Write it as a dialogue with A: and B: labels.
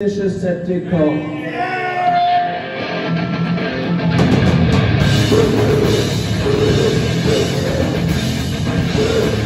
A: Septicon.
B: Thank